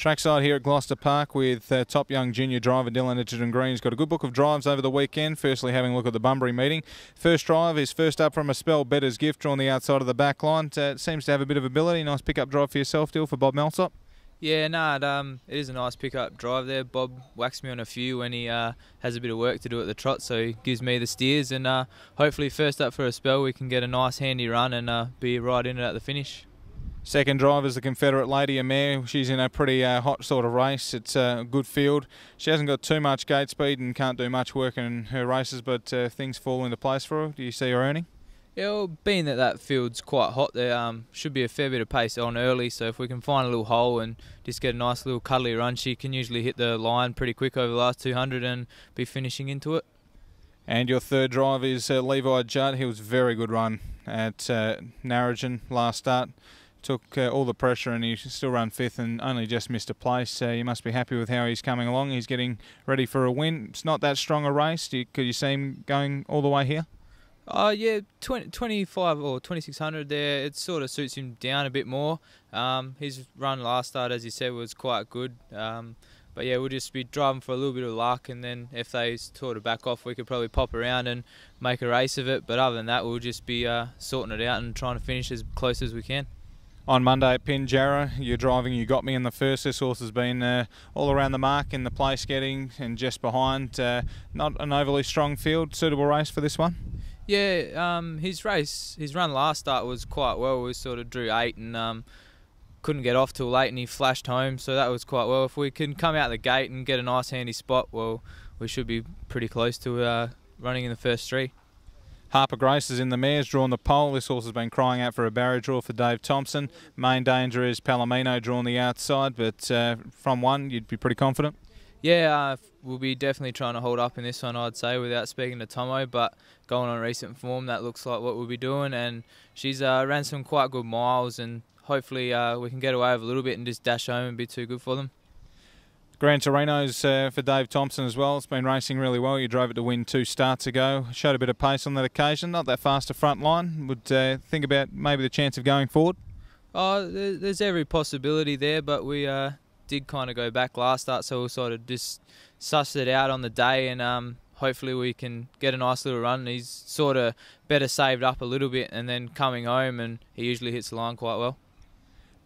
Trackside here at Gloucester Park with uh, top young junior driver Dylan Egerton-Green. He's got a good book of drives over the weekend. Firstly, having a look at the Bunbury meeting. First drive is first up from a spell, Better's Gift, drawn the outside of the back line. Uh, seems to have a bit of ability. Nice pickup drive for yourself, Dill, for Bob Meltop. Yeah, no, it, um, it is a nice pickup drive there. Bob whacks me on a few when he uh, has a bit of work to do at the trot, so he gives me the steers. And uh, hopefully, first up for a spell, we can get a nice handy run and uh, be right in it at the finish. Second drive is the Confederate Lady, a. She's in a pretty uh, hot sort of race. It's a good field. She hasn't got too much gate speed and can't do much work in her races, but uh, things fall into place for her. Do you see her earning? Yeah, well, being that that field's quite hot, there um, should be a fair bit of pace on early. So if we can find a little hole and just get a nice little cuddly run, she can usually hit the line pretty quick over the last 200 and be finishing into it. And your third drive is uh, Levi Judd. He was a very good run at uh, Narrogin last start took uh, all the pressure and he still ran fifth and only just missed a place. Uh, you must be happy with how he's coming along. He's getting ready for a win. It's not that strong a race. You, could you see him going all the way here? Uh, yeah, 20, 25 or 2600 there, it sort of suits him down a bit more. Um, his run last start, as you said, was quite good. Um, but yeah, we'll just be driving for a little bit of luck, and then if they sort of back off, we could probably pop around and make a race of it. But other than that, we'll just be uh, sorting it out and trying to finish as close as we can on Monday at Pinjarra. You're driving, you got me in the first. This horse has been uh, all around the mark in the place getting and just behind. Uh, not an overly strong field. Suitable race for this one? Yeah, um, his race, his run last start was quite well. We sort of drew eight and um, couldn't get off till late and he flashed home, so that was quite well. If we can come out the gate and get a nice handy spot, well, we should be pretty close to uh, running in the first three. Harper Grace is in the mares, drawn the pole. This horse has been crying out for a barrier draw for Dave Thompson. Main danger is Palomino drawn the outside, but uh, from one, you'd be pretty confident. Yeah, uh, we'll be definitely trying to hold up in this one, I'd say, without speaking to Tomo. But going on recent form, that looks like what we'll be doing. And she's uh, ran some quite good miles, and hopefully uh, we can get away with a little bit and just dash home and be too good for them. Gran Torino's uh, for Dave Thompson as well. It's been racing really well. You drove it to win two starts ago. Showed a bit of pace on that occasion. Not that fast a front line. Would uh, think about maybe the chance of going forward. Oh, there's every possibility there, but we uh, did kind of go back last start, so we'll sort of just suss it out on the day, and um, hopefully we can get a nice little run. He's sort of better saved up a little bit, and then coming home, and he usually hits the line quite well.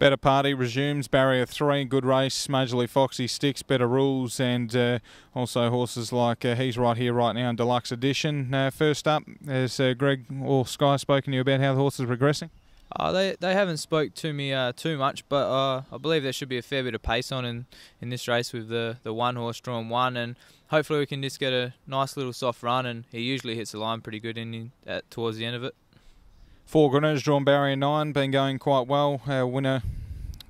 Better Party resumes barrier three. Good race. Majorly Foxy sticks. Better rules and uh, also horses like uh, he's right here right now in deluxe edition. Uh, first up, has uh, Greg or Skye spoken to you about how the horse is progressing? Uh, they they haven't spoke to me uh, too much, but uh, I believe there should be a fair bit of pace on in, in this race with the, the one horse drawn one, and hopefully we can just get a nice little soft run. And he usually hits the line pretty good in at, towards the end of it. Four Grenades drawn barrier nine, been going quite well. Our winner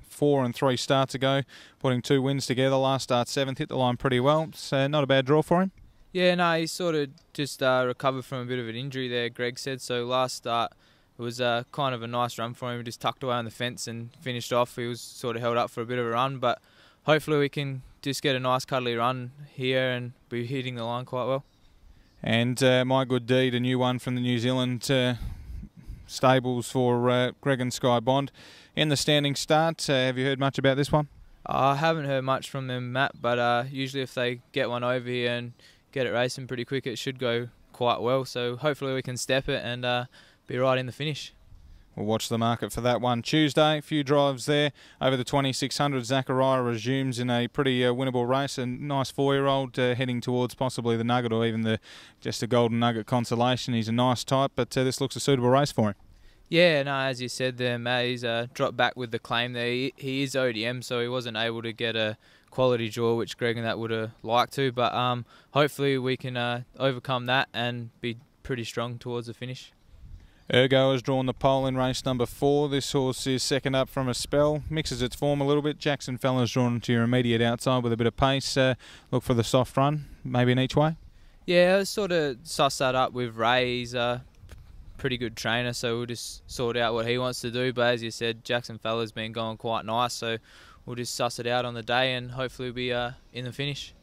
four and three starts ago, putting two wins together. Last start seventh, hit the line pretty well. So not a bad draw for him. Yeah, no, he sort of just uh, recovered from a bit of an injury there. Greg said so. Last start it was uh, kind of a nice run for him. He just tucked away on the fence and finished off. He was sort of held up for a bit of a run, but hopefully we can just get a nice cuddly run here and be hitting the line quite well. And uh, my good deed, a new one from the New Zealand uh, stables for uh, Greg and Skye Bond. In the standing start, uh, have you heard much about this one? I haven't heard much from them, Matt, but uh, usually if they get one over here and get it racing pretty quick, it should go quite well. So hopefully we can step it and uh, be right in the finish. We'll watch the market for that one Tuesday. A few drives there over the 2600. Zachariah resumes in a pretty uh, winnable race. A nice four-year-old uh, heading towards possibly the Nugget or even the just a Golden Nugget consolation. He's a nice type, but uh, this looks a suitable race for him. Yeah, no, as you said there, he's uh, dropped back with the claim there. He, he, is ODM, so he wasn't able to get a quality draw, which Greg and that would have liked to. But um, hopefully we can uh, overcome that and be pretty strong towards the finish. Ergo has drawn the pole in race number four. This horse is second up from a spell, mixes its form a little bit. Jackson Fella's drawn to your immediate outside with a bit of pace. Uh, look for the soft run, maybe in each way. Yeah, I sort of suss that up with Ray. He's a pretty good trainer, so we'll just sort out what he wants to do. But as you said, Jackson Fella's been going quite nice, so we'll just suss it out on the day and hopefully we'll be uh, in the finish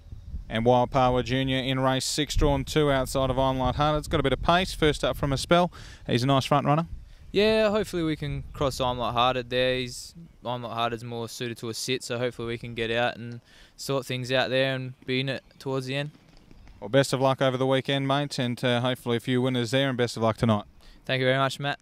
and Wild Power Junior in race six, drawn two outside of Ironlight Heart. It's got a bit of pace. First up from a spell. He's a nice front runner. Yeah, hopefully we can cross Not Hearted there. He's Not Hearted's more suited to a sit, so hopefully we can get out and sort things out there and be in it towards the end. Well, best of luck over the weekend, mate, and uh, hopefully a few winners there, and best of luck tonight. Thank you very much, Matt.